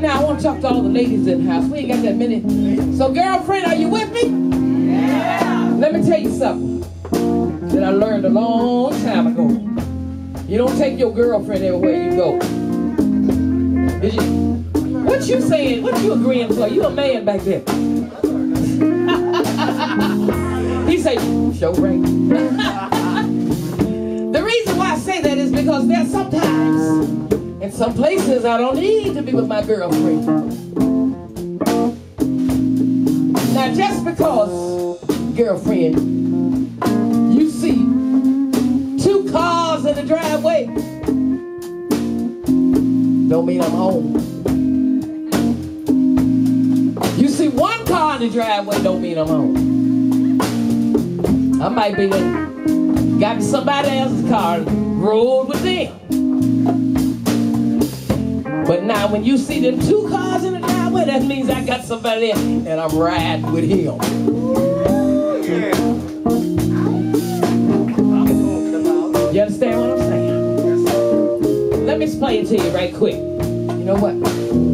talk to all the ladies in the house. We ain't got that many. So, girlfriend, are you with me? Yeah. Let me tell you something that I learned a long time ago. You don't take your girlfriend everywhere you go. Did you? What you saying? What you agreeing for? You a man back there. he say, show right. the reason why I say that is because there's sometimes in some places I don't need to be with my girlfriend. Now just because, girlfriend, you see two cars in the driveway, don't mean I'm home. You see one car in the driveway, don't mean I'm home. I might be got somebody else's car, rode with them. But now when you see them two cars in the driveway, that means I got somebody and I'm riding with him. You understand what I'm saying? Let me explain it to you right quick. You know what?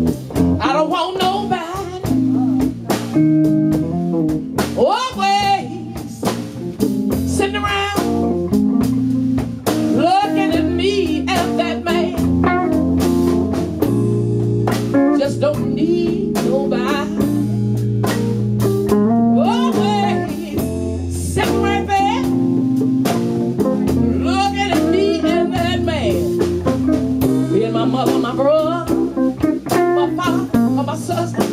Just don't need nobody. Always right at me and that man. Being my mother, my brother, my father, my sister,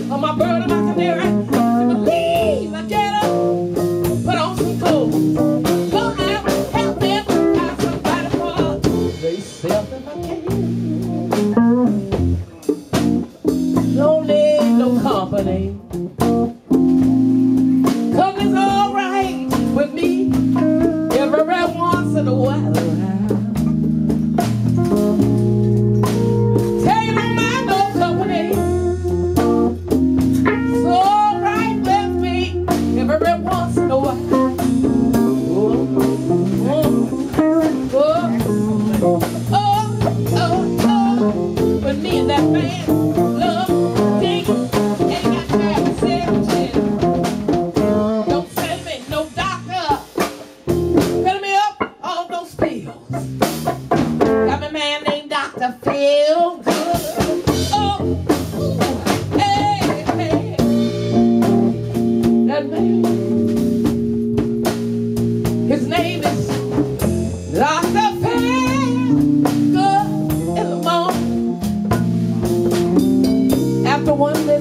chapter 1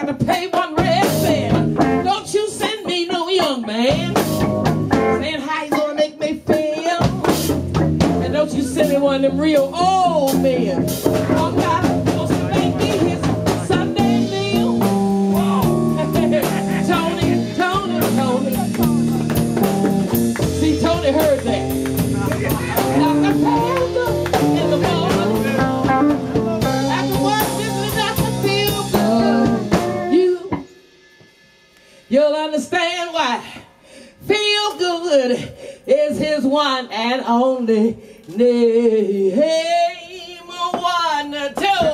got to pay one red cent. Don't you send me no young man saying how you gonna make me feel. And don't you send me one of them real old men. Oh God, understand why. Feel good is his one and only name. One, two,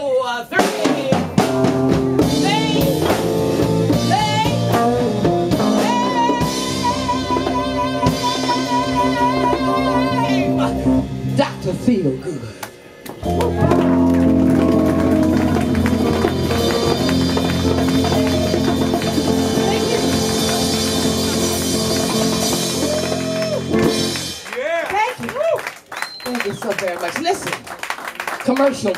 commercial